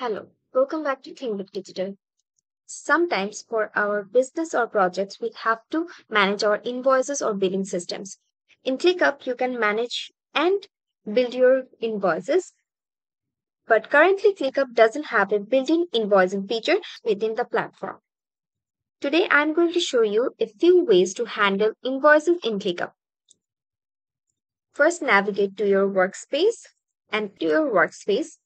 Hello, welcome back to ThinkBig Digital. Sometimes for our business or projects, we have to manage our invoices or billing systems. In ClickUp, you can manage and build your invoices. But currently, ClickUp doesn't have a built-in invoicing feature within the platform. Today, I'm going to show you a few ways to handle invoices in ClickUp. First, navigate to your workspace and to your workspace.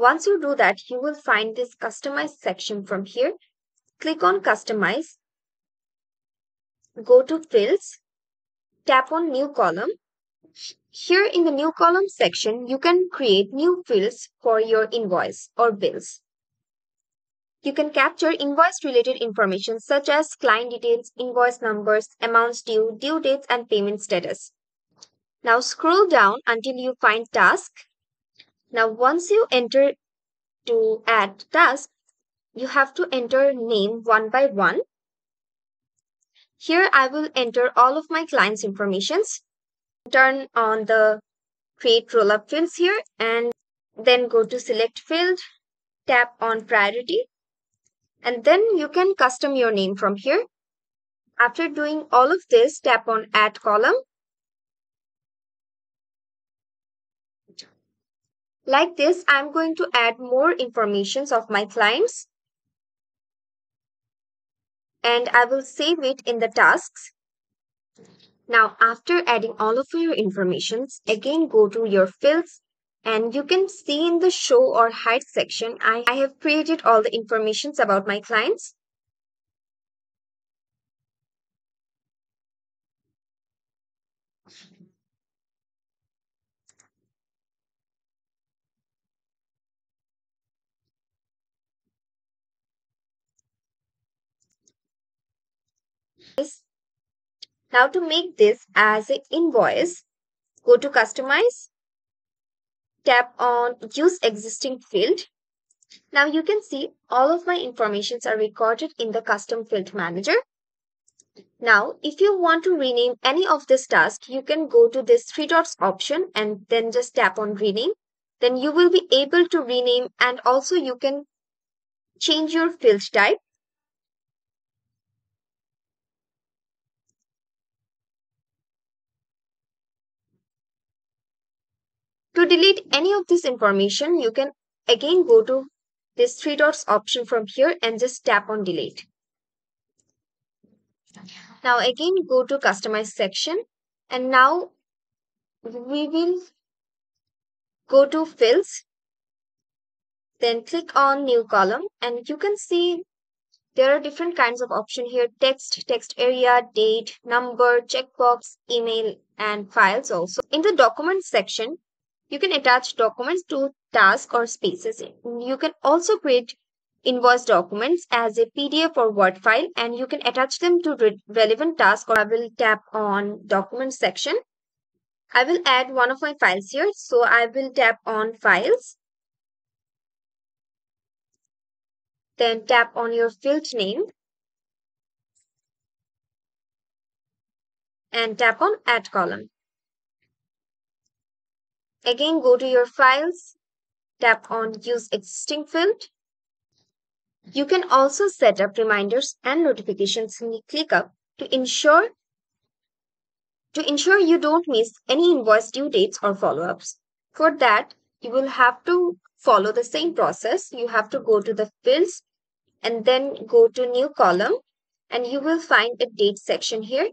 Once you do that, you will find this customize section from here. Click on customize. Go to fields. Tap on new column. Here in the new column section, you can create new fields for your invoice or bills. You can capture invoice related information such as client details, invoice numbers, amounts due, due dates, and payment status. Now scroll down until you find task. Now once you enter to add task, you have to enter name one by one. Here I will enter all of my clients' informations. Turn on the create rollup fields here and then go to select field, tap on priority and then you can custom your name from here. After doing all of this, tap on add column Like this, I'm going to add more informations of my clients and I will save it in the tasks. Now, after adding all of your informations, again go to your fields and you can see in the show or hide section, I, I have created all the informations about my clients. Now to make this as an invoice, go to customize, tap on use existing field. Now you can see all of my informations are recorded in the custom field manager. Now, if you want to rename any of this task, you can go to this three dots option and then just tap on rename. Then you will be able to rename and also you can change your field type To delete any of this information, you can again go to this three dots option from here and just tap on delete. Now again go to customize section. And now we will go to fields then click on new column. And you can see there are different kinds of option here. Text text area date number checkbox email and files also. In the document section you can attach documents to tasks or spaces. You can also create invoice documents as a PDF or Word file and you can attach them to re relevant tasks or I will tap on document section. I will add one of my files here. So I will tap on files. Then tap on your field name. And tap on add column. Again, go to your files, tap on use existing field. You can also set up reminders and notifications in ClickUp to ensure to ensure you don't miss any invoice due dates or follow-ups. For that, you will have to follow the same process. You have to go to the fields and then go to new column and you will find a date section here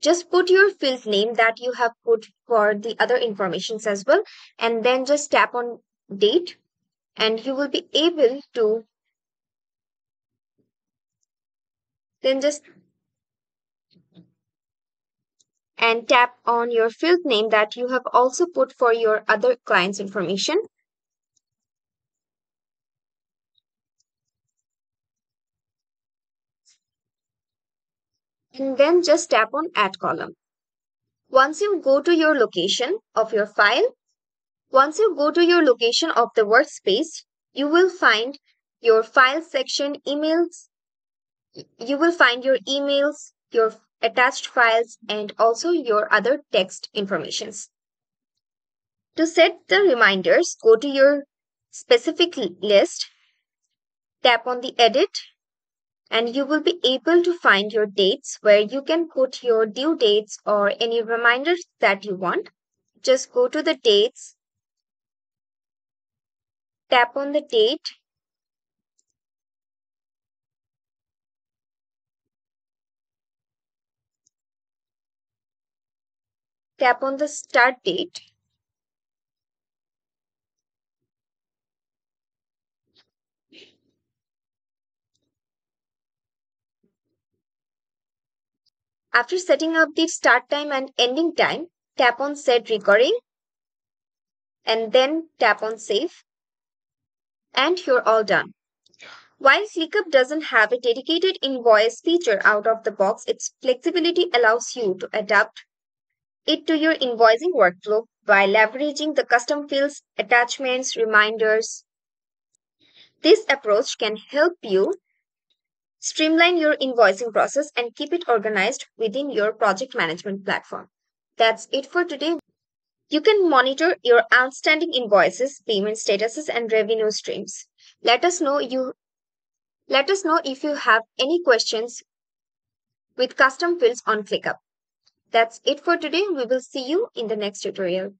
just put your field name that you have put for the other informations as well and then just tap on date and you will be able to then just and tap on your field name that you have also put for your other clients information then just tap on add column. Once you go to your location of your file, once you go to your location of the workspace, you will find your file section emails. You will find your emails, your attached files, and also your other text informations. To set the reminders, go to your specific list, tap on the edit, and you will be able to find your dates where you can put your due dates or any reminders that you want. Just go to the dates, tap on the date, tap on the start date, After setting up the start time and ending time, tap on set recording and then tap on save and you're all done. While ClickUp doesn't have a dedicated invoice feature out of the box, its flexibility allows you to adapt it to your invoicing workflow by leveraging the custom fields, attachments, reminders. This approach can help you Streamline your invoicing process and keep it organized within your project management platform. That's it for today. You can monitor your outstanding invoices, payment statuses, and revenue streams. Let us know you let us know if you have any questions with custom fields on ClickUp. That's it for today. We will see you in the next tutorial.